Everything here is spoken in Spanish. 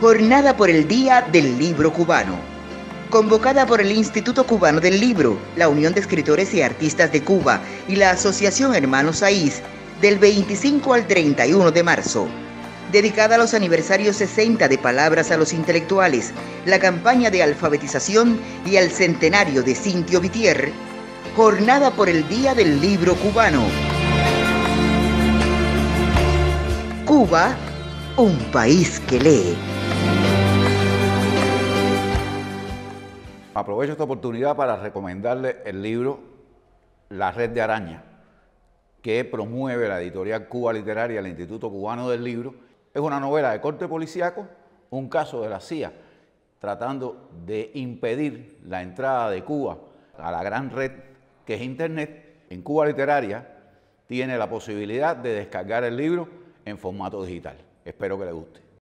Jornada por el Día del Libro Cubano. Convocada por el Instituto Cubano del Libro, la Unión de Escritores y Artistas de Cuba y la Asociación Hermanos Saiz, del 25 al 31 de marzo. Dedicada a los aniversarios 60 de Palabras a los Intelectuales, la campaña de alfabetización y al centenario de Cintio Vitier, Jornada por el Día del Libro Cubano. Cuba, un país que lee. Aprovecho esta oportunidad para recomendarle el libro La Red de Araña, que promueve la editorial Cuba Literaria del Instituto Cubano del Libro. Es una novela de corte policíaco, un caso de la CIA, tratando de impedir la entrada de Cuba a la gran red que es Internet. En Cuba Literaria tiene la posibilidad de descargar el libro en formato digital. Espero que le guste.